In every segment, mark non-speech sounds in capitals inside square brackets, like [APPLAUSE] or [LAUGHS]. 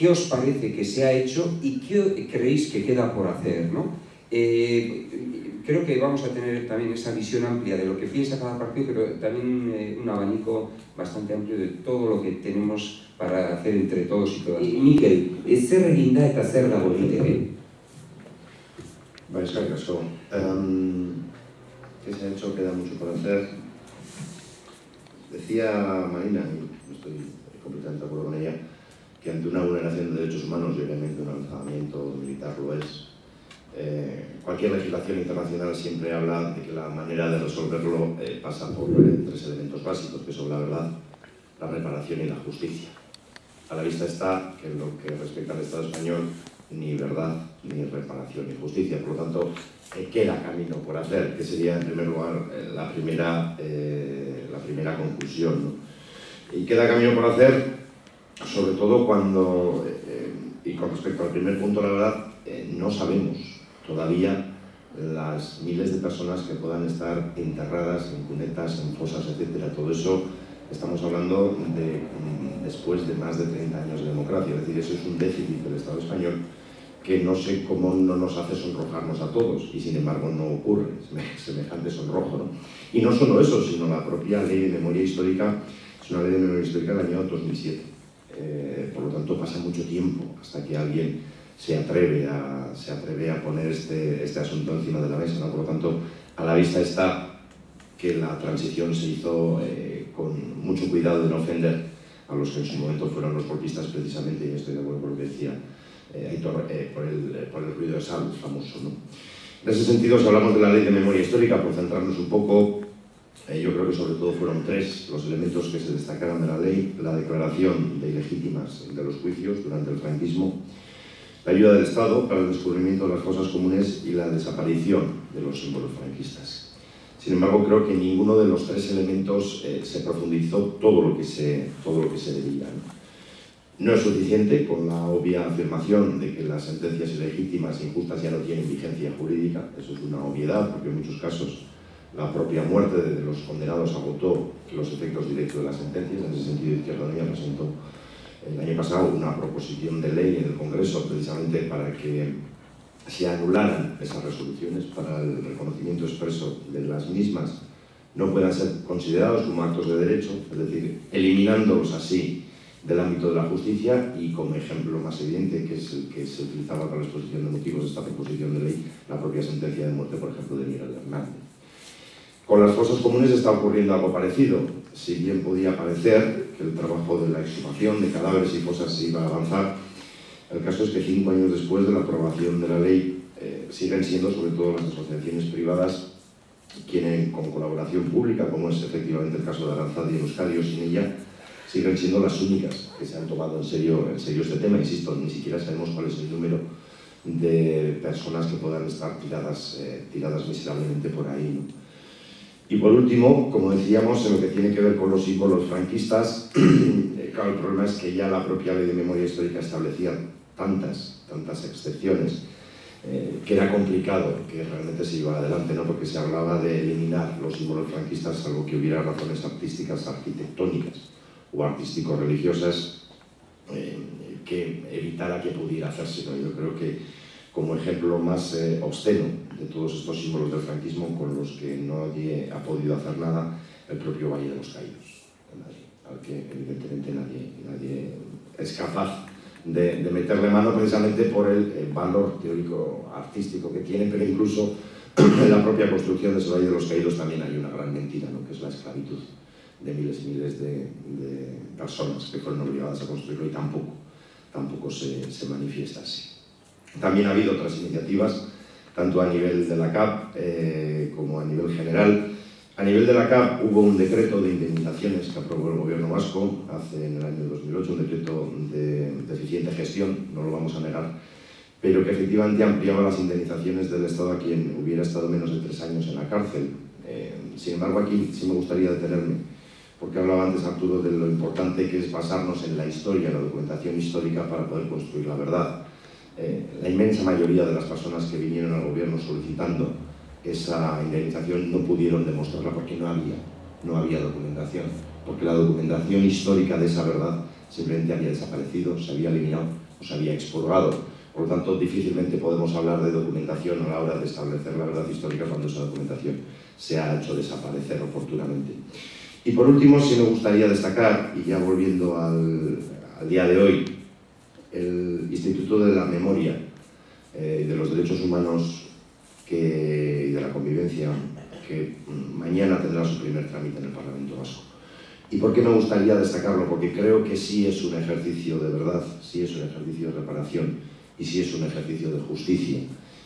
qué os parece que se ha hecho y qué creéis que queda por hacer. ¿no? Eh, creo que vamos a tener también esa visión amplia de lo que piensa cada partido, pero también eh, un abanico bastante amplio de todo lo que tenemos para hacer entre todos y todas. Y, Miquel, zer eginda eta zer dago egiteke? Bai, eskerrik asko. Um, ¿Qué se ha hecho? Queda mucho por hacer. Decía Marina, y estoy completamente de acuerdo con ella, que ante una vulneración de derechos humanos, y obviamente un alzamiento militar lo es, eh, cualquier legislación internacional siempre habla de que la manera de resolverlo eh, pasa por tres elementos básicos, que son la verdad, la reparación y la justicia. A la vista está que en lo que respecta al Estado español, ni verdad, ni reparación, ni justicia. Por lo tanto, eh, queda camino por hacer, que sería en primer lugar la, primera, la primera conclusión. Y queda camino por hacer, sobre todo cuando, y con respecto al primer punto, la verdad, no sabemos todavía las miles de personas que puedan estar enterradas en cunetas, en fosas, etcétera. Todo eso estamos hablando de mm, después de más de 30 años de democracia, es decir, eso es un déficit del Estado español que no sé cómo no nos hace sonrojarnos a todos y sin embargo no ocurre [LAUGHS] semejante sonrojo. ¿no? Y no solo eso, sino la propia ley de memoria histórica, es una ley de memoria histórica del año 2007. Eh, por lo tanto pasa mucho tiempo hasta que alguien se atreve a, se atreve a poner este, este asunto encima de la mesa. ¿no? Por lo tanto, a la vista está que la transición se hizo eh, con mucho cuidado de no ofender a los que en su momento fueron los golpistas precisamente, y estoy de acuerdo con lo que decía eh, eh, por, el, por, el, ruido de sal famoso. ¿no? En ese sentido, si hablamos de la ley de memoria histórica, por centrarnos un poco, yo creo que sobre todo fueron tres los elementos que se destacaron de la ley, la declaración de ilegítimas de los juicios durante el franquismo, la ayuda del Estado para el descubrimiento de las fosas comunes y la desaparición de los símbolos franquistas. Sin embargo, creo que ninguno de los tres elementos eh, se profundizó todo lo que se, todo lo que se debía. ¿no? ¿no? es suficiente con la obvia afirmación de que las sentencias ilegítimas e injustas ya no tienen vigencia jurídica, eso es una obviedad, porque en muchos casos la propia muerte de los condenados agotó los efectos directos de las sentencias, en ese sentido Izquierda Unida presentó el año pasado una proposición de ley en el Congreso precisamente para que se anularan esas resoluciones para el reconocimiento expreso de las mismas no puedan ser considerados como actos de derecho, es decir, eliminándolos así del ámbito de la justicia y como ejemplo más evidente, que es el que se utilizaba para la exposición de motivos de esta proposición de ley, la propia sentencia de muerte, por ejemplo, de Miguel Hernández. Con las fosas comunes está ocurriendo algo parecido. Si bien podía parecer que el trabajo de la exhumación de cadáveres y fosas iba a avanzar, el caso es que cinco años después de la aprobación de la ley eh, siguen siendo sobre todo las asociaciones privadas quienes con colaboración pública, como es efectivamente el caso de Aranzadi y Euskadi o sin ella, siguen siendo las únicas que se han tomado en serio, este tema. Insisto, ni siquiera sabemos cuál es el número de personas que puedan estar tiradas, eh, tiradas miserablemente por ahí. Y por último, como decíamos, en lo que tiene que ver con los símbolos franquistas, [CLEARS THROAT] eh, claro, el problema es que ya la propia ley de memoria histórica establecía tantas, tantas excepciones, eh, que era complicado que realmente se llevara adelante, ¿no? porque se hablaba de eliminar los símbolos franquistas, salvo que hubiera razones artísticas, arquitectónicas o artístico-religiosas eh, que evitara que pudiera hacerse. ¿no? Yo creo que como ejemplo más eh, obsceno de todos estos símbolos del franquismo con los que nadie ha podido hacer nada, el propio Valle de los Caídos, al que evidentemente nadie, nadie es capaz de, meterle mano precisamente por el, valor teórico artístico que tiene, pero incluso [CLEARS THROAT] en la propia construcción de ese Valle de los Caídos también hay una gran mentira, ¿no? que es la esclavitud de miles y miles de, de personas que fueron obligadas a construirlo y tampoco, tampoco se, se manifiesta así. También ha habido otras iniciativas, tanto a nivel de la CAP eh, como a nivel general. A nivel de la CAP hubo un decreto de indemnizaciones que aprobó el gobierno vasco hace en el año 2008, un decreto de, deficiente gestión, no lo vamos a negar, pero que efectivamente ampliaba las indemnizaciones del Estado a quien hubiera estado menos de tres años en la cárcel. Eh, sin embargo, aquí sí me gustaría detenerme, porque hablaba antes Arturo de lo importante que es basarnos en la historia, en la documentación histórica para poder construir la verdad. Eh, la inmensa mayoría de las personas que vinieron al gobierno solicitando esa indemnización no pudieron demostrarla porque no había, no había documentación, porque la documentación histórica de esa verdad simplemente había desaparecido, se había eliminado o se había expurgado. Por lo tanto, difícilmente podemos hablar de documentación a la hora de establecer la verdad histórica cuando esa documentación se ha hecho desaparecer oportunamente. Y por último, sí me gustaría destacar, y ya volviendo al, día de hoy, el Instituto de la Memoria eh, de los Derechos Humanos que, y de la Convivencia, que mañana tendrá su primer trámite en el Parlamento Vasco. ¿Y por qué me gustaría destacarlo? Porque creo que sí es un ejercicio de verdad, sí es un ejercicio de reparación y sí es un ejercicio de justicia.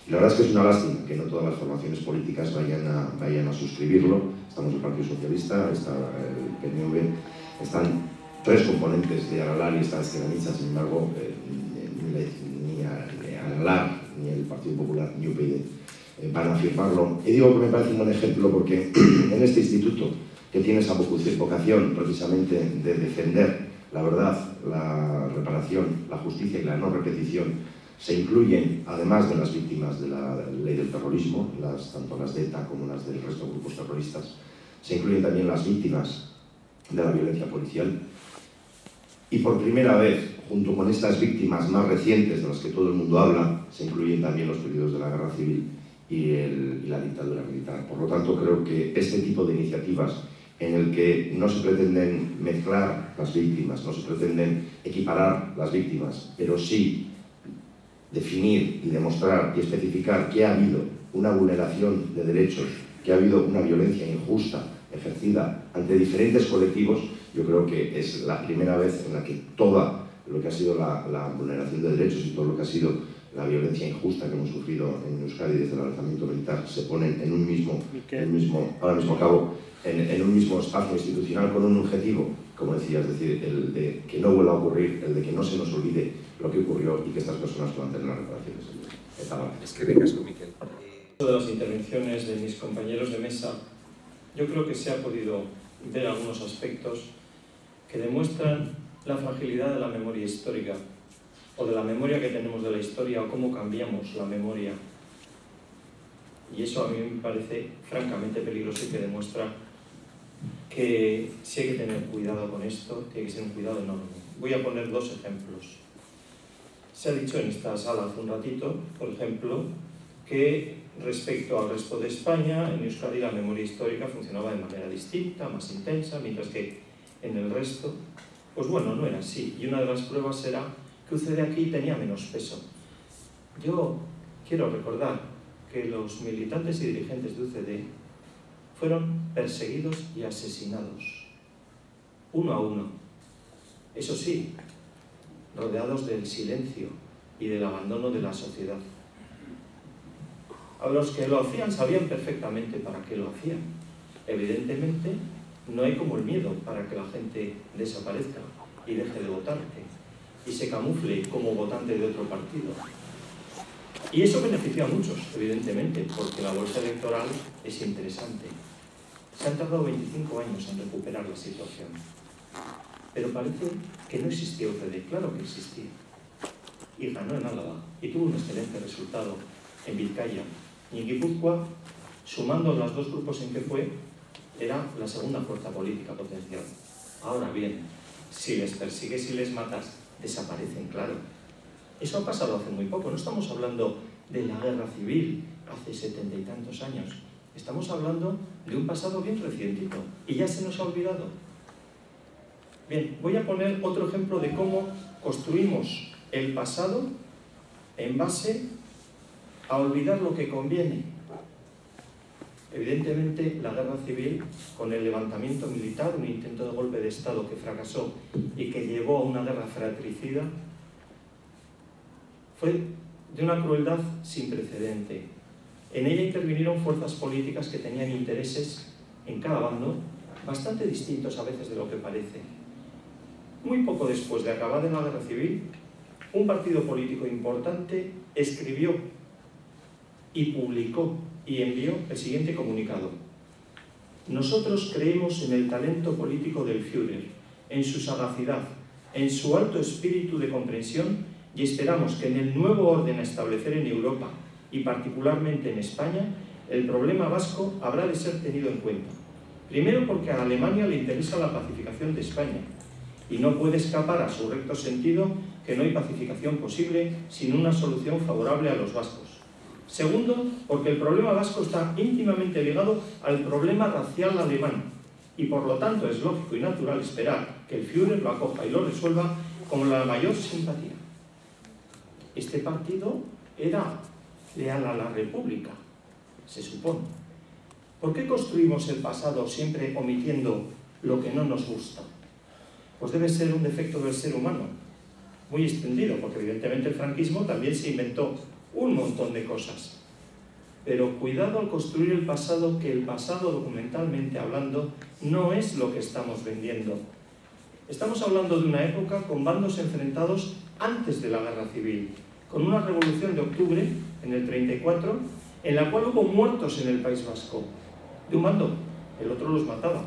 Y la verdad es que es una lástima que no todas las formaciones políticas vayan a, vayan a suscribirlo. Estamos el Partido Socialista, está el PNV, están tres componentes de Aralar y está Esqueraniza, sin embargo, eh, ni, ni, Aralar, ni el Partido Popular, ni UPyD eh, van a firmarlo. Y digo que me parece un buen ejemplo porque [CLEARS THROAT] en este instituto, que tiene esa vocación precisamente de defender la verdad, la reparación, la justicia y la no repetición, se incluyen, además de las víctimas de la ley del terrorismo, las, tanto las de ETA como las del resto de grupos terroristas, se incluyen también las víctimas de la violencia policial. Y por primera vez, junto con estas víctimas más recientes de las que todo el mundo habla, se incluyen también los periodos de la guerra civil y, y la dictadura militar. Por lo tanto, creo que este tipo de iniciativas en el que no se pretenden mezclar las víctimas, no se pretenden equiparar las víctimas, pero sí definir y demostrar y especificar que ha habido una vulneración de derechos, que ha habido una violencia injusta ejercida ante diferentes colectivos, yo creo que es la primera vez en la que toda lo que ha sido la, vulneración de derechos y todo lo que ha sido la violencia injusta que hemos sufrido en Euskadi desde el alzamiento militar se ponen en un mismo, en mismo ahora mismo cabo, en, en, un mismo espacio institucional con un objetivo, como decía, es decir, el de que no vuelva a ocurrir, el de que no se nos olvide lo que ocurrió y que estas personas puedan tener las reparaciones. Es que vengas con Miquel. De las intervenciones de mis compañeros de mesa, yo creo que se ha podido ver algunos aspectos que demuestran la fragilidad de la memoria histórica o de la memoria que tenemos de la historia o cómo cambiamos la memoria. Y eso a mí me parece francamente peligroso y que demuestra que sí hay que tener cuidado con esto, tiene que ser un cuidado enorme. Voy a poner dos ejemplos. Se ha dicho en esta sala hace un ratito, por ejemplo, que respecto al resto de España, en Euskadi la memoria histórica funcionaba de manera distinta, más intensa, mientras que en el resto, pues bueno, no era así. Y una de las pruebas era que UCD aquí tenía menos peso. Yo quiero recordar que los militantes y dirigentes de UCD fueron perseguidos y asesinados, uno a uno. Eso sí, rodeados del silencio y del abandono de la sociedad. A los que lo hacían sabían perfectamente para qué lo hacían. Evidentemente, no hay como el miedo para que la gente desaparezca y deje de votarte y se camufle como votante de otro partido. Y eso beneficia a muchos, evidentemente, porque la bolsa electoral es interesante. Se han tardado 25 años en recuperar la situación. Pero parece que no existía UCD, claro que existía. Y ganó en Álava y tuvo un excelente resultado en Vizcaya. Y en Guipúzcoa, sumando los dos grupos en que fue, era la segunda fuerza política potencial. Ahora bien, si les persigues y les matas, desaparecen, claro. Eso ha pasado hace muy poco, no estamos hablando de la guerra civil hace setenta y tantos años, estamos hablando de un pasado bien recientito y ya se nos ha olvidado. Bien, voy a poner otro ejemplo de cómo construimos el pasado en base a olvidar lo que conviene. Evidentemente, la guerra civil, con el levantamiento militar, un intento de golpe de Estado que fracasó y que llevó a una guerra fratricida, fue de una crueldad sin precedente. En ella intervinieron fuerzas políticas que tenían intereses en cada bando bastante distintos a veces de lo que parece. Muy poco después de acabar la guerra civil, un partido político importante escribió y publicó y envió el siguiente comunicado. Nosotros creemos en el talento político del Führer, en su sagacidad, en su alto espíritu de comprensión y esperamos que en el nuevo orden a establecer en Europa y particularmente en España, el problema vasco habrá de ser tenido en cuenta. Primero porque a Alemania le interesa la pacificación de España y no puede escapar a su recto sentido que no hay pacificación posible sin una solución favorable a los vascos. Segundo, porque el problema vasco está íntimamente ligado al problema racial alemán y por lo tanto es lógico y natural esperar que el Führer lo acoja y lo resuelva con la mayor simpatía. Este partido era leal a la República, se supone. ¿Por qué construimos el pasado siempre omitiendo lo que no nos gusta? Pues debe ser un defecto del ser humano, muy extendido, porque evidentemente el franquismo también se inventó un montón de cosas. Pero cuidado al construir el pasado, que el pasado documentalmente hablando no es lo que estamos vendiendo. Estamos hablando de una época con bandos enfrentados antes de la guerra civil, con una revolución de octubre, en el 34, en la cual hubo muertos en el País Vasco. De un bando, el otro los mataba.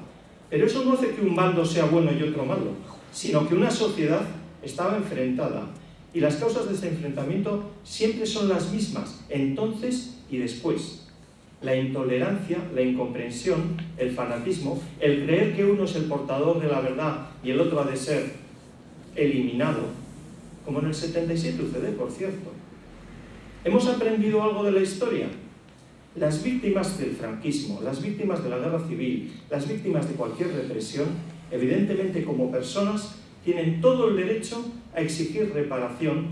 Pero eso no hace que un bando sea bueno y otro malo, sino que una sociedad estaba enfrentada y las causas de ese enfrentamiento siempre son las mismas, entonces y después. La intolerancia, la incomprensión, el fanatismo, el creer que uno es el portador de la verdad y el otro ha de ser eliminado, como en el 77 sucede, por cierto. ¿Hemos aprendido algo de la historia? Las víctimas del franquismo, las víctimas de la guerra civil, las víctimas de cualquier represión, evidentemente como personas, tienen todo el derecho a exigir reparación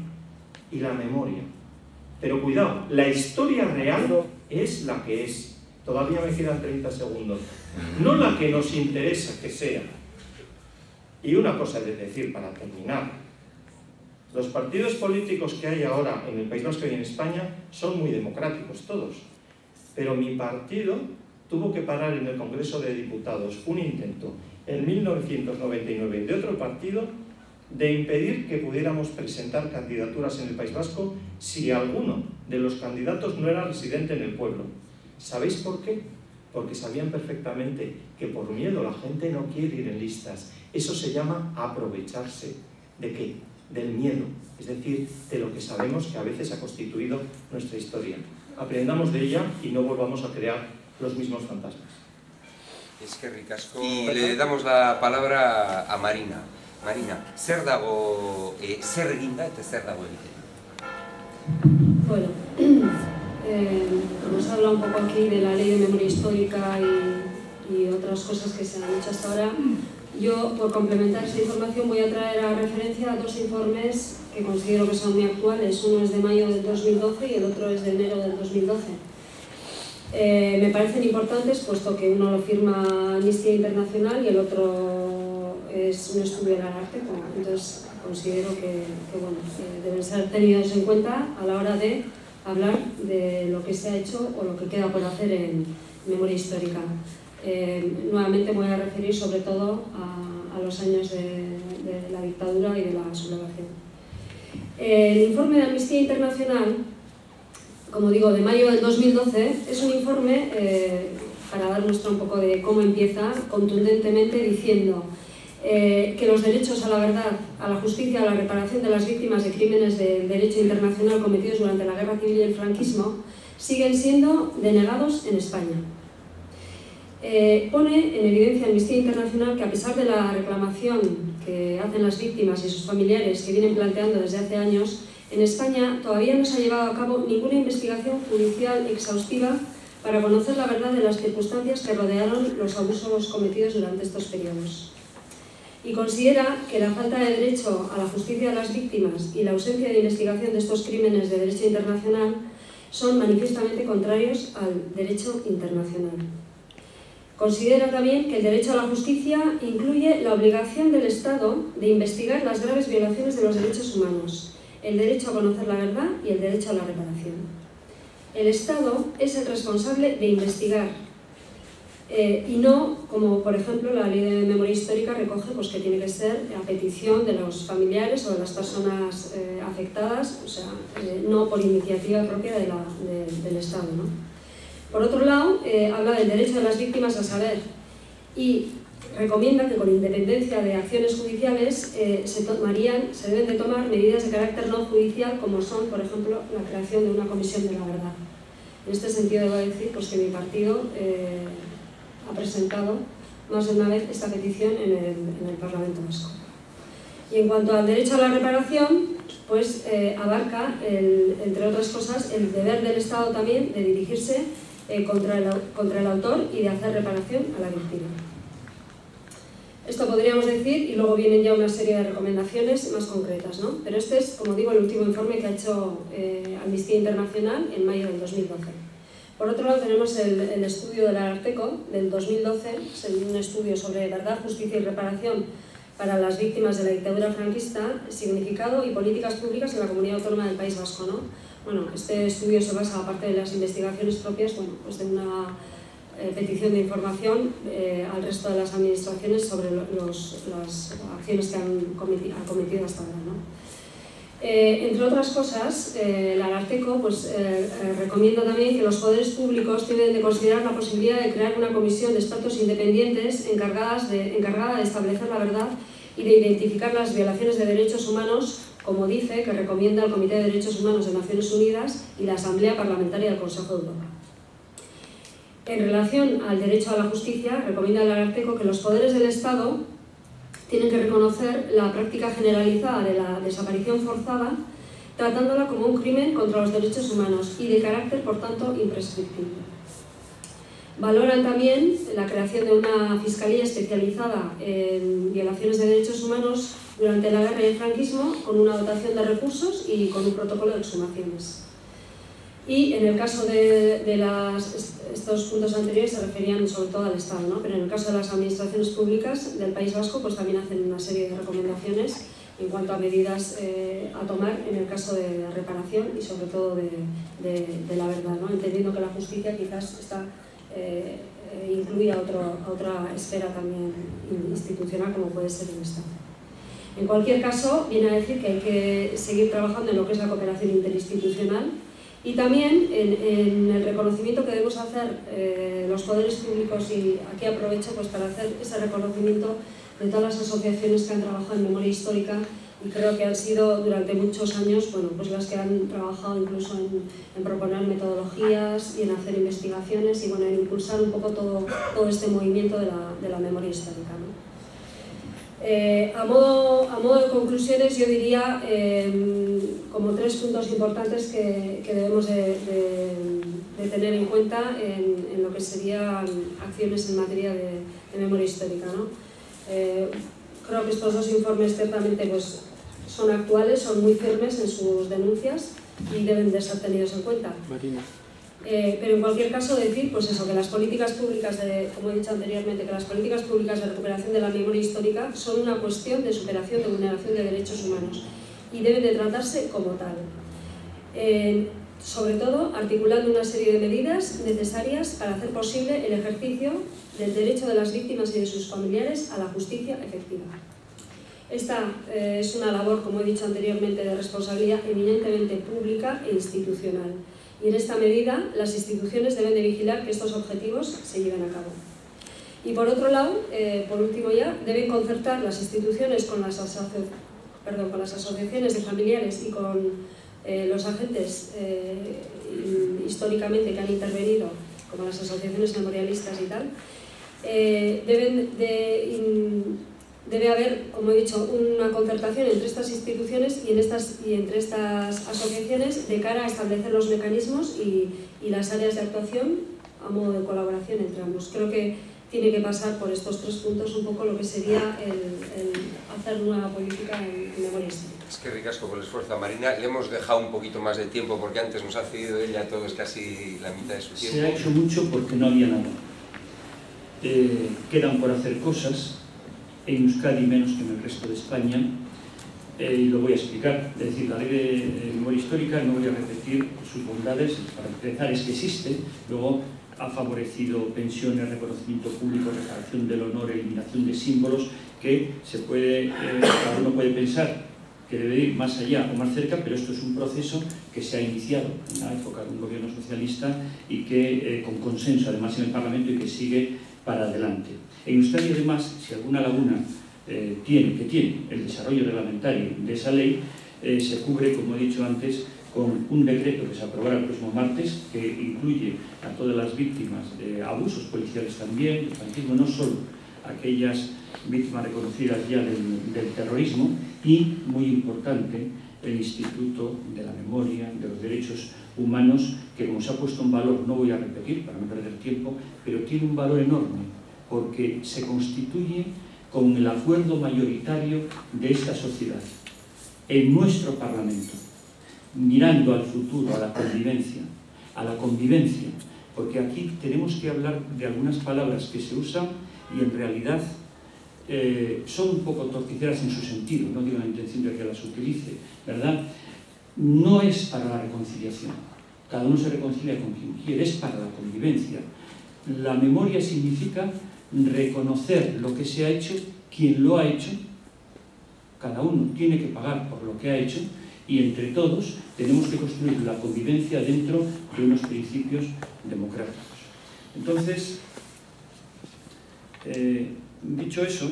y la memoria. Pero cuidado, la historia real es la que es. Todavía me quedan 30 segundos. No la que nos interesa que sea. Y una cosa de decir para terminar. Los partidos políticos que hay ahora en el País Vasco y en España son muy democráticos todos. Pero mi partido tuvo que parar en el Congreso de Diputados un intento en 1999 de otro partido de impedir que pudiéramos presentar candidaturas en el País Vasco si alguno de los candidatos no era residente en el pueblo. ¿Sabéis por qué? Porque sabían perfectamente que por miedo la gente no quiere ir en listas. Eso se llama aprovecharse. ¿De qué? Del miedo, es decir, de lo que sabemos que a veces ha constituido nuestra historia. Aprendamos de ella y no volvamos a crear los mismos fantasmas. Es que ricasco. Y le damos la palabra a Marina. Marina, zer dago, e, zer eginda eta zer dago egiten? Bueno, [CLEARS THROAT] eh, hemos hablado un poco aquí de la ley de memoria histórica y, otras cosas que se han hecho hasta ahora. Yo, por complementar esta información, voy a traer a referencia dos informes que considero que son muy actuales. Uno es de mayo del 2012 y el otro es de enero del 2012. Eh, me parecen importantes puesto que uno lo firma Amnistía Internacional y el otro es un estudio del arte, entonces considero que, bueno, deben ser tenidos en cuenta a la hora de hablar de lo que se ha hecho o lo que queda por hacer en memoria histórica. Eh, nuevamente voy a referir sobre todo a, los años de, la dictadura y de la sublevación. El informe de Amnistía Internacional, como digo, de mayo del 2012, es un informe, eh, para dar muestra un poco de cómo empieza, contundentemente diciendo eh, que los derechos a la verdad, a la justicia, a la reparación de las víctimas de crímenes del derecho internacional cometidos durante la guerra civil y el franquismo siguen siendo denegados en España. Eh, pone en evidencia Amnistía Internacional que a pesar de la reclamación que hacen las víctimas y sus familiares que vienen planteando desde hace años, en España todavía no se ha llevado a cabo ninguna investigación judicial exhaustiva para conocer la verdad de las circunstancias que rodearon los abusos cometidos durante estos periodos y considera que la falta de derecho a la justicia de las víctimas y la ausencia de investigación de estos crímenes de derecho internacional son manifiestamente contrarios al derecho internacional. Considera también que el derecho a la justicia incluye la obligación del Estado de investigar las graves violaciones de los derechos humanos, el derecho a conocer la verdad y el derecho a la reparación. El Estado es el responsable de investigar, eh, y no, como por ejemplo la ley de memoria histórica recoge pues, que tiene que ser a petición de los familiares o de las personas eh, afectadas, o sea, eh, no por iniciativa propia de la, del Estado. ¿no? Por otro lado, habla del derecho de las víctimas a saber y recomienda que con independencia de acciones judiciales se, tomarían, se deben de tomar medidas de carácter no judicial como son, por ejemplo, la creación de una comisión de la verdad. En este sentido debo decir pues, que mi partido ha presentado más de una vez esta petición en el, en el Parlamento Vasco. Y en cuanto al derecho a la reparación, pues eh, abarca, entre otras cosas, el deber del Estado también de dirigirse eh, contra, el, contra el autor y de hacer reparación a la víctima. Esto podríamos decir, y luego vienen ya una serie de recomendaciones más concretas, ¿no? Pero este es, como digo, el último informe que ha hecho eh, Amnistía Internacional en mayo del 2012. Por otro lado, tenemos el, estudio del Arteco del 2012, es un estudio sobre verdad, justicia y reparación para las víctimas de la dictadura franquista, significado y políticas públicas en la comunidad autónoma del País Vasco. ¿no? Bueno, este estudio se basa, aparte de las investigaciones propias, bueno, pues de una eh, petición de información eh, al resto de las administraciones sobre los, las acciones que han cometido, cometido hasta ahora. ¿no? Eh, entre otras cosas, el Ararteco pues, recomienda también que los poderes públicos tienen de considerar la posibilidad de crear una comisión de expertos independientes encargadas de, encargada de establecer la verdad y de identificar las violaciones de derechos humanos, como dice, que recomienda el Comité de Derechos Humanos de Naciones Unidas y la Asamblea Parlamentaria del Consejo de Europa. En relación al derecho a la justicia, recomienda el Ararteco que los poderes del Estado tienen que reconocer la práctica generalizada de la desaparición forzada, tratándola como un crimen contra los derechos humanos y de carácter, por tanto, imprescriptible. Valoran también la creación de una fiscalía especializada en violaciones de derechos humanos durante la guerra y el franquismo, con una dotación de recursos y con un protocolo de exhumaciones. Y en el caso de, estos puntos anteriores se referían sobre todo al Estado, ¿no? pero en el caso de las administraciones públicas del País Vasco pues también hacen una serie de recomendaciones en cuanto a medidas eh, a tomar en el caso de reparación y sobre todo de, la verdad, ¿no? entendiendo que la justicia quizás está, eh, eh, incluye a, otra esfera también institucional como puede ser el Estado. En cualquier caso, viene a decir que hay que seguir trabajando en lo que es la cooperación interinstitucional y también en, el reconocimiento que debemos hacer eh, los poderes públicos, y aquí aprovecho pues, para hacer ese reconocimiento de todas las asociaciones que han trabajado en memoria histórica y creo que han sido durante muchos años bueno, pues las que han trabajado incluso en, proponer metodologías y en hacer investigaciones y bueno, en impulsar un poco todo, todo este movimiento de la, de la memoria histórica. Eh, a, modo, a, modo, de conclusiones, yo diría em, como tres puntos importantes que, debemos de, tener en cuenta en, lo que serían acciones en materia de, memoria histórica. Eh, creo que estos dos informes ciertamente pues, son actuales, son muy firmes en sus denuncias y deben de ser tenidos en cuenta. Eh, pero en cualquier caso decir pues eso, que las políticas públicas, de, como he dicho anteriormente, que las políticas públicas de recuperación de la memoria histórica son una cuestión de superación de vulneración de derechos humanos y deben de tratarse como tal. Eh, sobre todo articulando una serie de medidas necesarias para hacer posible el ejercicio del derecho de las víctimas y de sus familiares a la justicia efectiva. Esta eh, es una labor, como he dicho anteriormente, de responsabilidad eminentemente pública e institucional y en esta medida las instituciones deben de vigilar que estos objetivos se lleven a cabo. Y por otro lado, eh, por último ya, deben concertar las instituciones con las, perdón, con las asociaciones de familiares y con eh, los agentes eh, históricamente que han intervenido, como las asociaciones memorialistas y tal, deben de debe haber, como he dicho, una concertación entre estas instituciones y, en estas, y entre estas asociaciones de cara a establecer los mecanismos y, y, las áreas de actuación a modo de colaboración entre ambos. Creo que tiene que pasar por estos tres puntos un poco lo que sería el, hacer una política en, memoria histórica. Es que ricasco por el esfuerzo a Marina. Le hemos dejado un poquito más de tiempo porque antes nos ha cedido ella todo es casi la mitad de su tiempo. Se ha hecho mucho porque no había nada. Eh, quedan por hacer cosas en Euskadi menos que en el resto de España, eh, y lo voy a explicar. Es decir, la ley de, memoria histórica, no voy a repetir sus bondades, para empezar es que existe, luego ha favorecido pensiones, reconocimiento público, reparación del honor, eliminación de símbolos, que se puede, eh, uno puede pensar que debe ir más allá o más cerca, pero esto es un proceso que se ha iniciado en la época de un gobierno socialista y que eh, con consenso además en el Parlamento y que sigue para adelante. En Euskadi, además, si alguna laguna eh, tiene, que tiene el desarrollo reglamentario de esa ley, eh, se cubre, como he dicho antes, con un decreto que se aprobará el próximo martes, que incluye a todas las víctimas de abusos policiales también, franquismo no solo aquellas víctimas reconocidas ya del, del terrorismo y, muy importante, el Instituto de la Memoria, de los Derechos Humanos, que como se ha puesto en valor, no voy a repetir para no perder tiempo, pero tiene un valor enorme, porque se constituye con el acuerdo mayoritario de esta sociedad, en nuestro Parlamento, mirando al futuro, a la convivencia, a la convivencia, porque aquí tenemos que hablar de algunas palabras que se usan y en realidad eh, son un poco torticeras en su sentido, no digo la intención de que las utilice, ¿verdad? No es para la reconciliación, cada uno se reconcilia con quien quiere, es para la convivencia. La memoria significa reconocer lo que se ha hecho, quien lo ha hecho, cada uno tiene que pagar por lo que ha hecho y entre todos tenemos que construir la convivencia dentro de unos principios democráticos. Entonces, eh, dicho eso,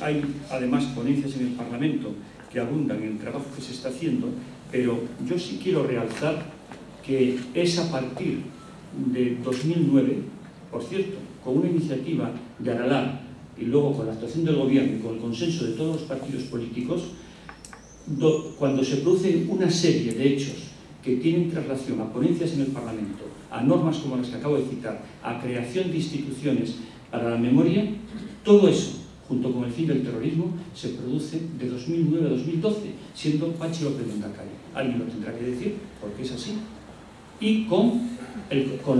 hay además ponencias en el Parlamento que abundan en el trabajo que se está haciendo, pero yo sí quiero realzar que es a partir de 2009, por cierto, con una iniciativa de Aralar y luego con la actuación del gobierno y con el consenso de todos los partidos políticos, do, cuando se producen una serie de hechos que tienen traslación a ponencias en el Parlamento, a normas como las que acabo de citar, a creación de instituciones para la memoria, todo eso, junto con el fin del terrorismo, se produce de 2009 a 2012, siendo Pachi López Mendacari. Alguien lo tendrá que decir, porque es así. Y con,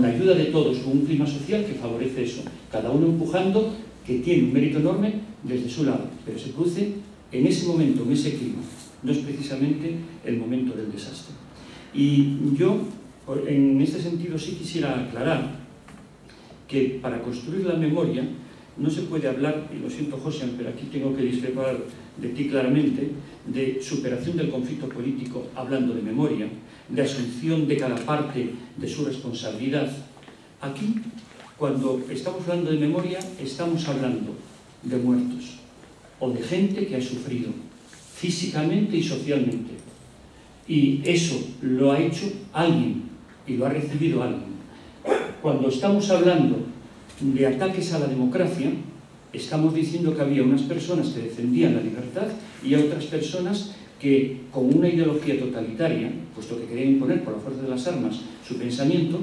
la ayuda de todos, con un clima social que favorece eso. Cada uno empujando, que tiene un mérito enorme desde su lado, pero se produce en ese momento, en ese clima. No es precisamente el momento del desastre. Y yo, en este sentido, sí quisiera aclarar que para construir la memoria no se puede hablar, y lo siento José, pero aquí tengo que discrepar de ti claramente, de superación del conflicto político hablando de memoria, de asunción de cada parte de su responsabilidad. Aquí, cuando estamos hablando de memoria, estamos hablando de muertos o de gente que ha sufrido físicamente y socialmente. Y eso lo ha hecho alguien y lo ha recibido alguien. Cuando estamos hablando de ataques a la democracia, estamos diciendo que había unas personas que defendían la libertad y otras personas que con una ideología totalitaria, puesto que querían imponer por la fuerza de las armas su pensamiento,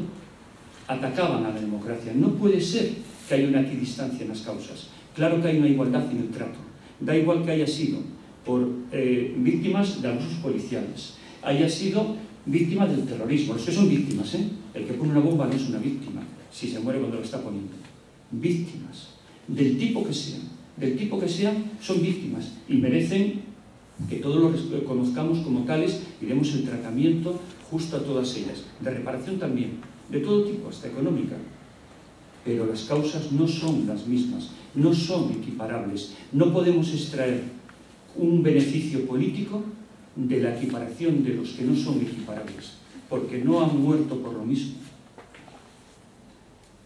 atacaban a la democracia. No puede ser que haya una equidistancia en las causas. Claro que hay una igualdad en el trato. Da igual que haya sido por eh, víctimas de abusos policiales, haya sido víctima del terrorismo. Los que son víctimas, ¿eh? El que pone una bomba no es una víctima, si se muere cuando lo está poniendo. Víctimas, del tipo que sean, del tipo que sean, son víctimas y merecen que todos los conozcamos como tales y demos el tratamiento justo a todas ellas. De reparación también, de todo tipo, hasta económica. Pero las causas no son las mismas, no son equiparables. No podemos extraer un beneficio político de la equiparación de los que no son equiparables, porque no han muerto por lo mismo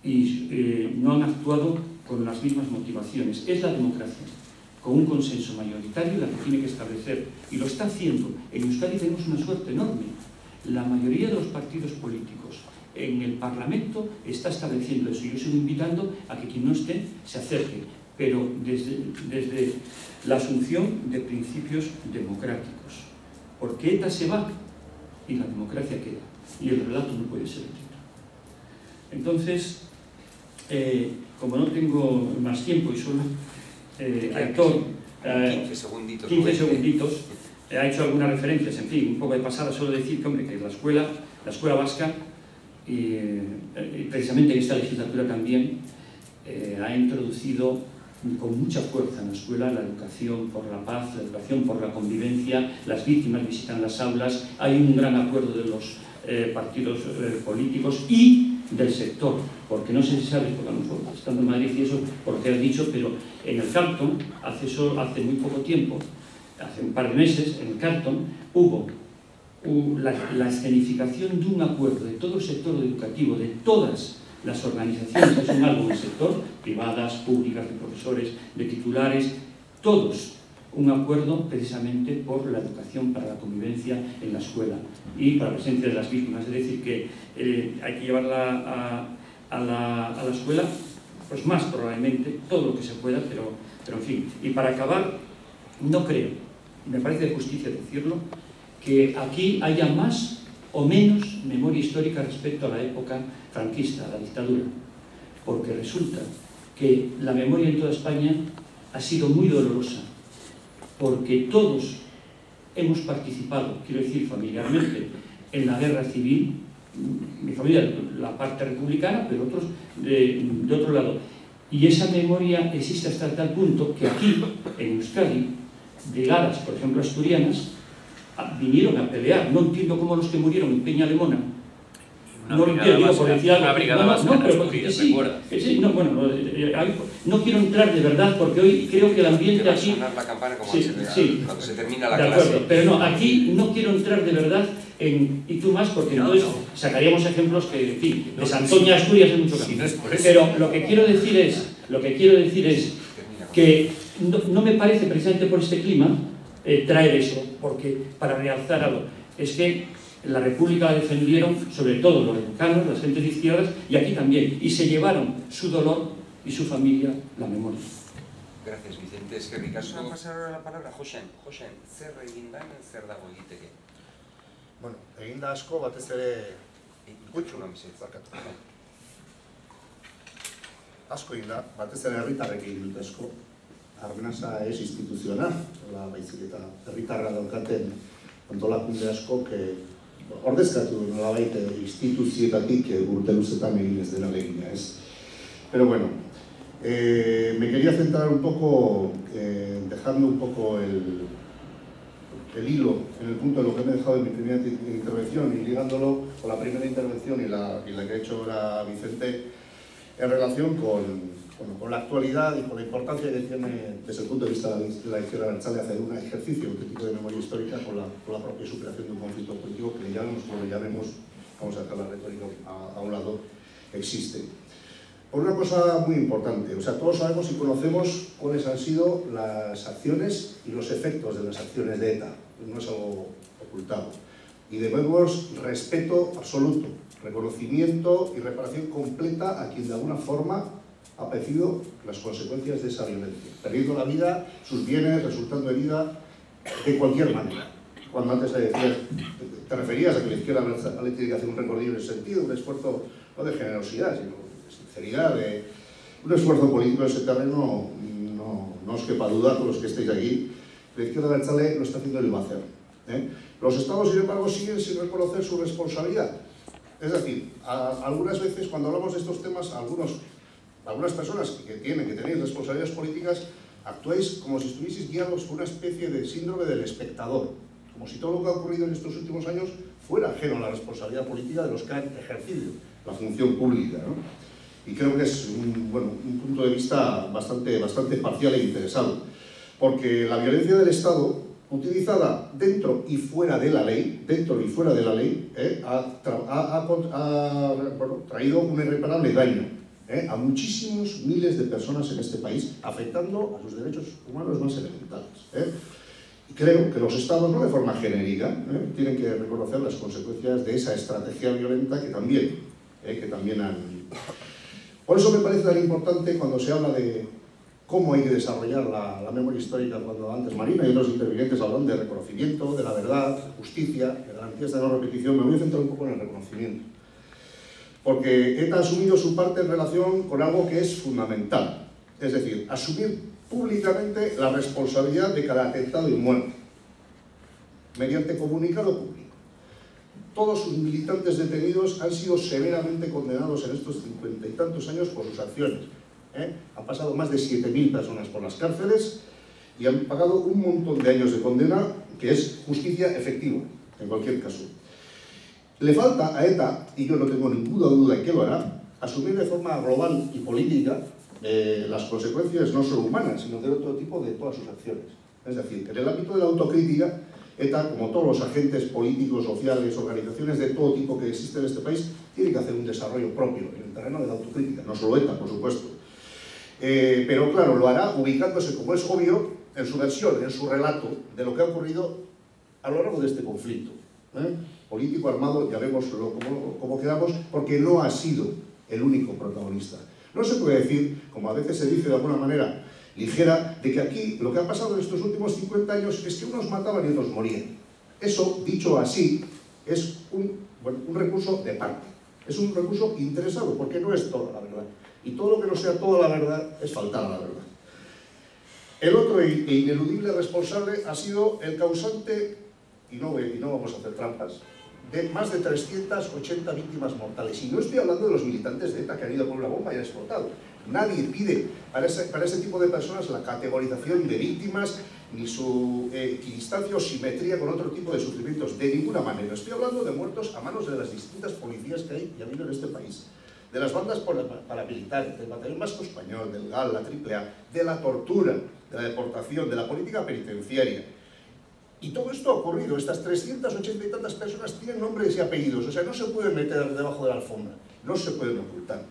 y eh, no han actuado con las mismas motivaciones. Es la democracia, con un consenso mayoritario, la que tiene que establecer, y lo está haciendo. En Euskadi tenemos una suerte enorme. La mayoría de los partidos políticos en el Parlamento está estableciendo eso. Yo sigo invitando a que quien no esté se acerque, pero desde, desde la asunción de principios democráticos. Porque ETA se va y la democracia queda. Y el relato no puede ser escrito. Entonces, eh, como no tengo más tiempo y solo eh, actor, eh, 15 segunditos, 15 segunditos ha hecho algunas referencias, en fin, un poco de pasada, solo decir que, hombre, que la escuela, la escuela vasca, y, eh, precisamente en esta legislatura también, eh, ha introducido con mucha fuerza en la escuela la educación por la paz, la educación por la convivencia, las víctimas visitan las aulas, hay un gran acuerdo de los eh, partidos eh, políticos y del sector, porque no sé si sabes, porque a lo mejor estando en Madrid y eso, por qué has dicho, pero en el Carlton, hace, eso, hace muy poco tiempo, hace un par de meses, en el Carlton, hubo la, la escenificación de un acuerdo de todo el sector educativo, de todas las organizaciones que son algo en el sector, privadas, públicas, de profesores, de titulares, todos un acuerdo precisamente por la educación para la convivencia en la escuela y para la presencia de las víctimas. Es decir, que eh, hay que llevarla a, la, a la escuela pues más probablemente, todo lo que se pueda, pero, pero en fin. Y para acabar, no creo, me parece de justicia decirlo, que aquí haya más o menos memoria histórica respecto a la época franquista, a la dictadura, porque resulta que la memoria en toda España ha sido muy dolorosa, porque todos hemos participado, quiero decir familiarmente, en la guerra civil, mi familia, la parte republicana, pero otros de, otro lado. Y esa memoria existe hasta tal punto que aquí, en Euskadi, brigadas, por ejemplo, asturianas, vinieron a pelear. No entiendo cómo los que murieron en Peña Lemona no entiendo, digo, por decir algo. Una brigada no, pero en eh, hay- no quiero entrar de verdad porque hoy creo que el ambiente aquí la campana como Sí, sí. cuando se termina la De clase. acuerdo, pero no, aquí no quiero entrar de verdad en y tú más, porque No, entonces no. sacaríamos ejemplos que, en fin, de Santoña a Asturias es mucho es eso. Pero lo que quiero decir es, lo que quiero decir es que no, no me parece precisamente por este clima eh, traer eso, porque para realzar algo, es que la República la defendieron sobre todo los republicanos, las gentes de izquierdas, y aquí también, y se llevaron su dolor y su familia la memoria. Gracias, Vicente. Es que Ricardo va a pasar ahora la palabra. Josen, Josen, zer egin da, zer dago egiteke. Bueno, egin da asko batez ere Gutxu mesedez. barkatu. Asko egin da, batez ere herritarrek egin dute asko. Arnasa ez instituzional, hola baizik eta herritarra daukaten antolakunde askok ordezkatu nolabait instituzioetatik eh, urte luzetan egin ez dena egina, ez? Pero bueno, eh, me quería centrar un poco, eh, dejando un poco el, el hilo en el punto de lo que me he dejado en mi primera intervención y ligándolo con la primera intervención y la, y la que ha hecho ahora Vicente en relación con, bueno, con la actualidad y con la importancia que tiene desde el punto de vista de la izquierda abertzale hacer un ejercicio auténtico de memoria histórica con la, con la propia superación de un conflicto político que le llamemos le llamemos, vamos a dejar la retórica a, a un lado, existe. Por una cosa muy importante, o sea, todos sabemos y conocemos cuáles han sido las acciones y los efectos de las acciones de ETA, no es algo ocultado. Y debemos respeto absoluto, reconocimiento y reparación completa a quien de alguna forma ha padecido las consecuencias de esa violencia, perdiendo la vida, sus bienes, resultando herida, de cualquier manera. Cuando antes te decías, te referías a que la izquierda le tiene que hacer un recorrido en ese sentido, un esfuerzo no de generosidad, sino de sinceridad, de un esfuerzo político en ese terreno, no, no os quepa duda, con los que estéis aquí, la izquierda abertzale lo está haciendo a hacer. ¿eh? Los estados, sin embargo, siguen sin reconocer su responsabilidad. Es decir, a- algunas veces cuando hablamos de estos temas, algunos, algunas personas que tienen, que tenéis responsabilidades políticas, actuáis como si estuvieseis guiados por una especie de síndrome del espectador, como si todo lo que ha ocurrido en estos últimos años fuera ajeno a la responsabilidad política de los que han ejercido la función pública. Y creo que es un, bueno, un punto de vista bastante, bastante parcial e interesado, porque la violencia del Estado, utilizada dentro y fuera de la ley, dentro y fuera de la ley, ¿eh? ha, traído un irreparable daño ¿eh? a muchísimos miles de personas en este país, afectando a sus derechos humanos más elementales. ¿eh? Creo que los estados, no de forma genérica, ¿eh? tienen que reconocer las consecuencias de esa estrategia violenta que también, ¿eh? que también han... Por eso me parece tan importante cuando se habla de cómo hay que desarrollar la, la memoria histórica, cuando antes Marina y otros intervinientes hablan de reconocimiento, de la verdad, justicia, de garantías de no repetición, me voy a centrar un poco en el reconocimiento. Porque ETA ha asumido su parte en relación con algo que es fundamental, es decir, asumir públicamente la responsabilidad de cada atentado y muerte, mediante comunicado público. Todos sus militantes detenidos han sido severamente condenados en estos cincuenta y tantos años por sus acciones. ¿eh? Han pasado más de 7.000 personas por las cárceles y han pagado un montón de años de condena, que es justicia efectiva, en cualquier caso. Le falta a ETA, y yo no tengo ninguna duda en que lo hará, asumir de forma global y política eh, las consecuencias no solo humanas, sino de otro tipo de todas sus acciones. Es decir, en el ámbito de la autocrítica, ETA, como todos los agentes políticos, sociales, organizaciones de todo tipo que existen en este país, tiene que hacer un desarrollo propio en el terreno de la autocrítica, no solo ETA, por supuesto. Eh, pero claro, lo hará ubicándose, como es obvio, en su versión, en su relato de lo que ha ocurrido a lo largo de este conflicto. ¿eh? Político, armado, llamémoslo como, como queramos, porque no ha sido el único protagonista. No se puede decir, como a veces se dice de alguna manera ligera, de que aquí lo que ha pasado en estos últimos 50 años es que unos mataban y otros morían. Eso, dicho así, es un recurso de parte. Es un recurso interesado, porque no es toda la verdad. Y todo lo que no sea toda la verdad es faltar a la verdad. El otro e ineludible responsable ha sido el causante, y no, y no vamos a hacer trampas, de más de 380 víctimas mortales. Y no estoy hablando de los militantes de ETA que han ido con una bomba y han explotado. Nadie pide para ese, para ese tipo de personas la categorización de víctimas ni su eh, equidistancia o simetría con otro tipo de sufrimientos, de ninguna manera. Estoy hablando de muertos a manos de las distintas policías que hay y ha habido en este país, de las bandas paramilitares, del batallón vasco español, del GAL, la AAA, de la tortura, de la deportación, de la política penitenciaria. Y todo esto ha ocurrido, estas 380 y tantas personas tienen nombres y apellidos, o sea, no se pueden meter debajo de la alfombra, no se pueden ocultar.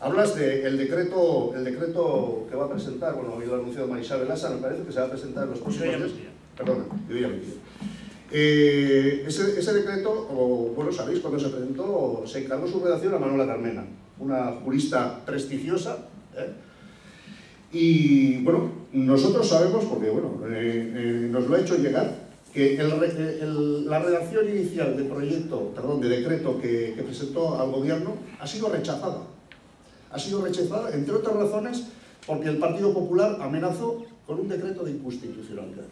Hablas del decreto, el decreto que va a presentar, bueno, hoy lo ha anunciado Marisabel Velasa, me parece que se va a presentar en los próximos días. Perdona, yo ya me. Eh, ese, ese, decreto, o, bueno, sabéis, cuando se presentó, se encargó su redacción a Manuela Carmena, una jurista prestigiosa, ¿eh? Y bueno, nosotros sabemos, porque bueno, eh, eh nos lo ha hecho llegar, que el, la redacción inicial del proyecto, perdón, de decreto que, que presentó al gobierno ha sido rechazada ha sido rechazada, entre otras razones, porque el Partido Popular amenazó con un decreto de inconstitucionalidad.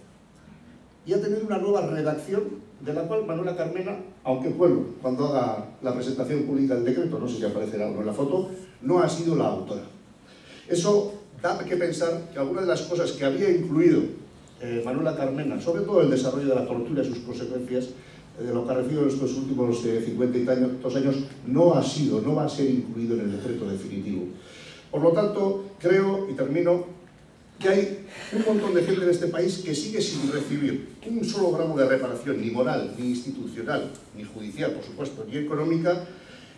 Y ha tenido una nueva redacción, de la cual Manuela Carmena, aunque bueno, cuando haga la presentación pública del decreto, no sé si aparecerá o no en la foto, no ha sido la autora. Eso da que pensar que algunas de las cosas que había incluido eh, Manuela Carmena, sobre todo el desarrollo de la tortura y sus consecuencias, de lo que ha recibido en estos últimos eh, 50 y tantos años no ha sido, no va a ser incluido en el decreto definitivo. Por lo tanto, creo, y termino, que hay un montón de gente en este país que sigue sin recibir un solo gramo de reparación, ni moral, ni institucional, ni judicial, por supuesto, ni económica,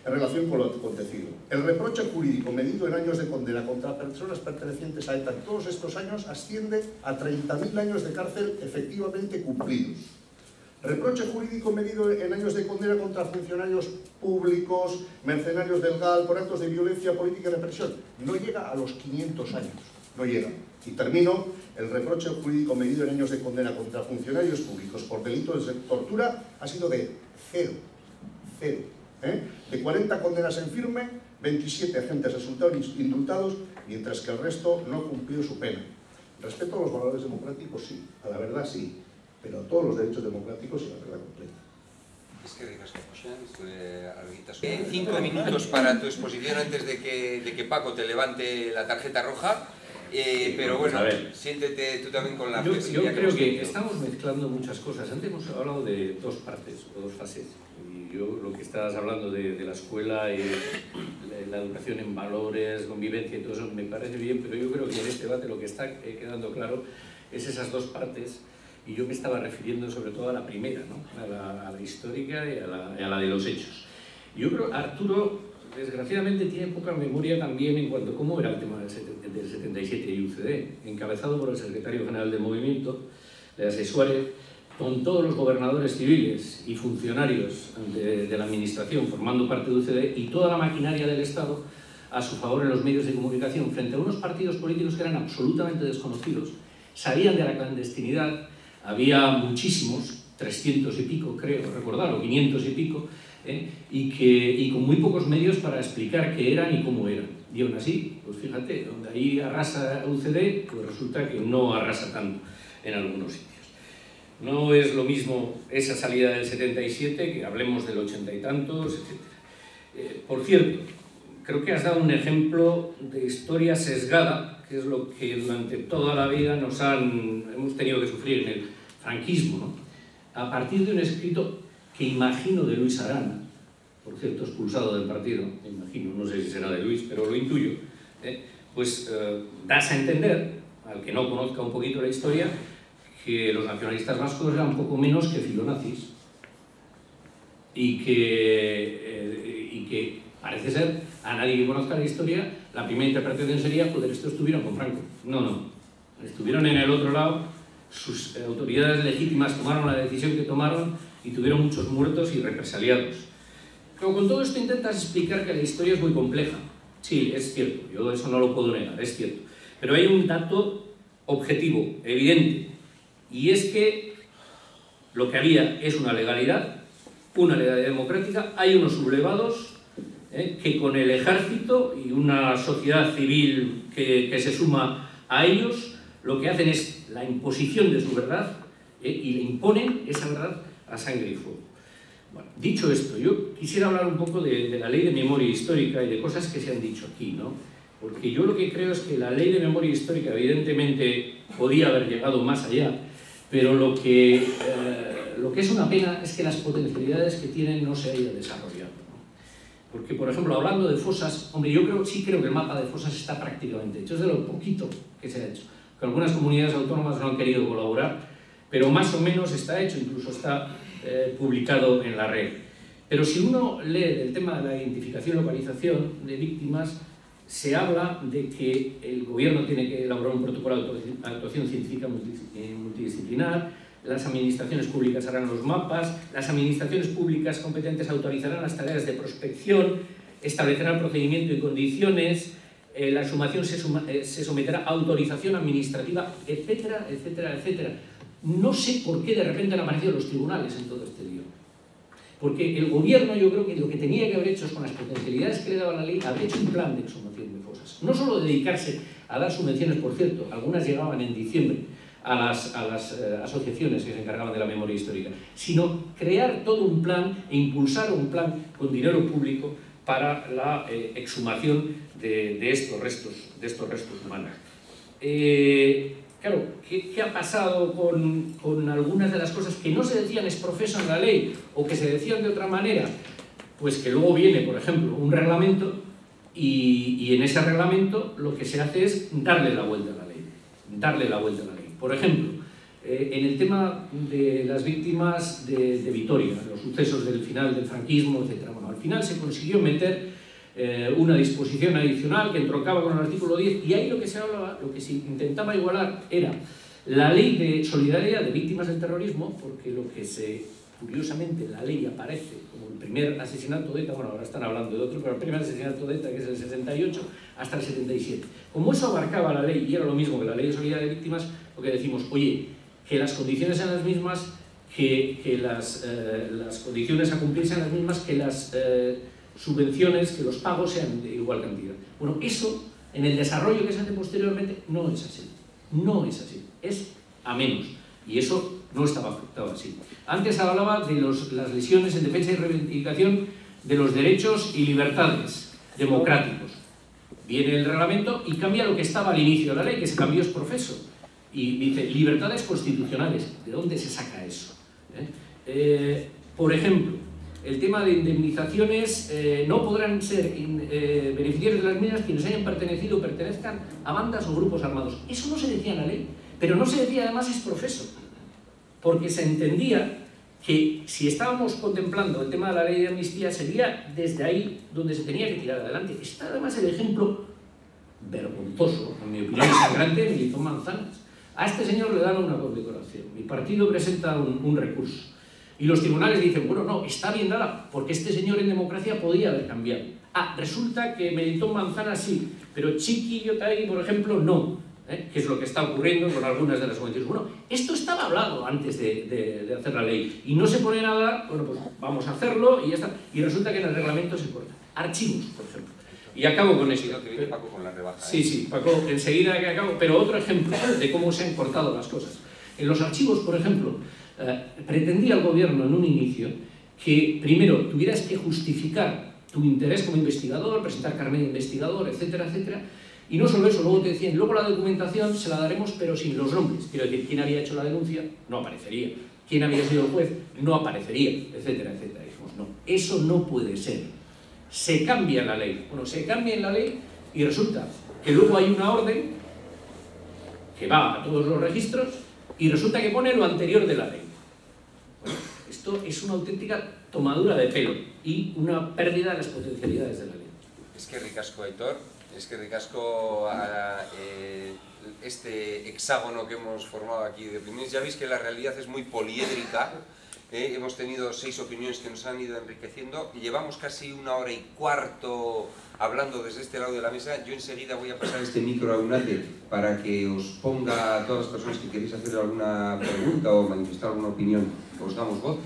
en relación con lo acontecido. El reproche jurídico medido en años de condena contra personas pertenecientes a ETA en todos estos años asciende a 30.000 años de cárcel efectivamente cumplidos. Reproche jurídico medido en años de condena contra funcionarios públicos, mercenarios del GAL, por actos de violencia política y represión. No llega a los 500 años, no llega. Y termino, el reproche jurídico medido en años de condena contra funcionarios públicos por delitos de tortura ha sido de cero, cero. ¿Eh? De 40 condenas en firme, 27 agentes resultaron indultados, mientras que el resto no cumplió su pena. Respeto a los valores democráticos, sí, a la verdad sí, pero todos los derechos democráticos y la verdad completa. Es que eh, cinco minutos [LAUGHS] para tu exposición antes de que, de que Paco te levante la tarjeta roja. Eh, pero bueno, siéntete tú también con la Yo, yo creo que, estamos mezclando muchas cosas. Antes hemos hablado de dos partes o dos fases. Yo lo que estás hablando de, de la escuela y la, la educación en valores, convivencia y todo eso me parece bien, pero yo creo que en este debate lo que está eh, quedando claro es esas dos partes y yo me estaba refiriendo sobre todo a la primera, ¿no? a, la, a, la, histórica y a la, a la, de los hechos. Yo creo Arturo, desgraciadamente, tiene poca memoria también en cuanto a cómo era el tema del, 77 y UCD, encabezado por el secretario general del movimiento, de Suárez, con todos los gobernadores civiles y funcionarios de, la administración formando parte de UCD y toda la maquinaria del Estado a su favor en los medios de comunicación frente a unos partidos políticos que eran absolutamente desconocidos, salían de la clandestinidad, había muchísimos, 300 y pico creo, recordarlo, 500 y pico, ¿eh? y, que, y con muy pocos medios para explicar qué eran y cómo eran. Y aún así, pues fíjate, donde ahí arrasa UCD, pues resulta que no arrasa tanto en algunos sitios. No es lo mismo esa salida del 77, que hablemos del 80 y tantos, etc. Eh, por cierto, creo que has dado un ejemplo de historia sesgada, que es lo que durante toda la vida nos han, hemos tenido que sufrir en el franquismo, ¿no? a partir de un escrito que imagino de Luis Arana, por cierto expulsado del partido, imagino, no sé si será de Luis, pero lo intuyo, ¿eh? pues eh, das a entender, al que no conozca un poquito la historia, que los nacionalistas vascos eran poco menos que filonazis y que, eh, y que parece ser, a nadie que conozca la historia, la primera interpretación sería, joder, estos estuvieron con Franco. No, no, estuvieron en el otro lado sus autoridades legítimas tomaron la decisión que tomaron y tuvieron muchos muertos y represaliados. Pero con todo esto intentas explicar que la historia es muy compleja Sí, es cierto, yo eso no lo puedo negar, es cierto. Pero hay un dato objetivo, evidente, y es que lo que había es una legalidad, una legalidad democrática, hay unos sublevados ¿eh? que con el ejército y una sociedad civil que, se suma a ellos, lo que hacen es la imposición de su verdad ¿eh? y le imponen esa verdad a sangre y fuego. Dicho esto, yo quisiera hablar un poco de, de, la ley de memoria histórica y de cosas que se han dicho aquí, ¿no? Porque yo lo que creo es que la ley de memoria histórica evidentemente podía haber llegado más allá, pero lo que, eh, lo que es una pena es que las potencialidades que tienen no se hayan desarrollado. ¿no? Porque, por ejemplo, hablando de fosas, hombre, yo creo, sí creo que el mapa de fosas está prácticamente hecho, es de lo poquito que se ha hecho. Que algunas comunidades autónomas no han querido colaborar, pero más o menos está hecho, incluso está eh, publicado en la red. Pero si uno lee el tema de la identificación y localización de víctimas, se habla de que el gobierno tiene que elaborar un protocolo de actuación científica multidisciplinar, las administraciones públicas harán los mapas, las administraciones públicas competentes autorizarán las tareas de prospección, establecerán procedimiento y condiciones, eh, la sumación se, eh, se someterá a autorización administrativa, etcétera, etcétera, etcétera. No sé por qué de repente han aparecido los tribunales en todo este lío. Porque el gobierno yo creo que lo que tenía que haber hecho es con las potencialidades que le daba la ley, haber hecho un plan de exhumación de fosas. No solo dedicarse a dar subvenciones, por cierto, algunas llegaban en diciembre a las, a las eh, asociaciones que se encargaban de la memoria histórica, sino crear todo un plan e impulsar un plan con dinero público para la eh, exhumación de, de, estos restos, de estos restos humanos. Eh, Claro, ¿qué, ¿qué, ha pasado con, con, algunas de las cosas que no se decían exprofeso en la ley o que se decían de otra manera? Pues que luego viene, por ejemplo, un reglamento y, y, en ese reglamento lo que se hace es darle la vuelta a la ley. Darle la vuelta a la ley. Por ejemplo, eh, en el tema de las víctimas de, de Vitoria, los sucesos del final del franquismo, etc. Bueno, al final se consiguió meter eh, una disposición adicional que entroncaba con el artículo 10 y ahí lo que se hablaba, lo que se intentaba igualar era la ley de solidaridad de víctimas del terrorismo, porque lo que se, curiosamente, la ley aparece como el primer asesinato de ETA, bueno, ahora están hablando de otro, pero el primer asesinato de ETA, que es el 68, hasta el 77. Como eso abarcaba la ley y era lo mismo que la ley de solidaridad de víctimas, lo que decimos, oye, que las condiciones sean las mismas, que, que las, eh, las condiciones a cumplir sean las mismas, que las... Eh, subvenciones, que los pagos sean de igual cantidad. Bueno, eso, en el desarrollo que se hace posteriormente, no es así. No es así. Es a menos. Y eso no estaba afectado así. Antes hablaba de los, las lesiones en defensa y reivindicación de los derechos y libertades democráticos. Viene el reglamento y cambia lo que estaba al inicio de la ley, que se cambió es profeso. Y dice, libertades constitucionales. ¿De dónde se saca eso? ¿Eh? Eh, por ejemplo, el tema de indemnizaciones eh, no podrán ser in, eh, beneficiarios de las mismas quienes hayan pertenecido o pertenezcan a bandas o grupos armados. Eso no se decía en la ley, pero no se decía además es profeso, porque se entendía que si estábamos contemplando el tema de la ley de amnistía sería desde ahí donde se tenía que tirar adelante. Está además el ejemplo vergonzoso, en mi opinión sangrante, de Militón Manzanas. A este señor le dan una condecoración. Mi partido presenta un, un recurso y los tribunales dicen, bueno, no, está bien dada, porque este señor en democracia podía haber cambiado. Ah, resulta que Melitón Manzana sí, pero Chiqui Yotay, por ejemplo, no. ¿eh? que es lo que está ocurriendo con algunas de las convenciones. Bueno, esto estaba hablado antes de, de, de, hacer la ley y no se pone nada, bueno, pues vamos a hacerlo y ya está. Y resulta que en el reglamento se corta. Archivos, por ejemplo. Y acabo con esto. que viene Paco con la rebaja. Sí, sí, Paco, enseguida que acabo. Pero otro ejemplo de cómo se han cortado las cosas. En los archivos, por ejemplo, eh, pretendía el gobierno en un inicio que primero tuvieras que justificar tu interés como investigador, presentar carnet de investigador, etcétera, etcétera, y no solo eso, luego te decían, luego la documentación se la daremos pero sin los nombres, quiero decir, quién había hecho la denuncia, no aparecería, quién había sido el juez, no aparecería, etcétera, etcétera. Dijimos, no, eso no puede ser, se cambia la ley, bueno, se cambia en la ley y resulta que luego hay una orden que va a todos los registros y resulta que pone lo anterior de la ley. Esto es una auténtica tomadura de pelo y una pérdida de las potencialidades de la ley. Es que ricasco, Aitor, es que ricasco a eh, este hexágono que hemos formado aquí de primeros. Ya veis que la realidad es muy poliédrica Eh, hemos tenido seis opiniones que nos han ido enriqueciendo. Llevamos casi una hora y cuarto hablando desde este lado de la mesa. Yo enseguida voy a pasar este micro a Unate para que os ponga a todas las personas que queréis hacer alguna pregunta o manifestar alguna opinión, os damos voz.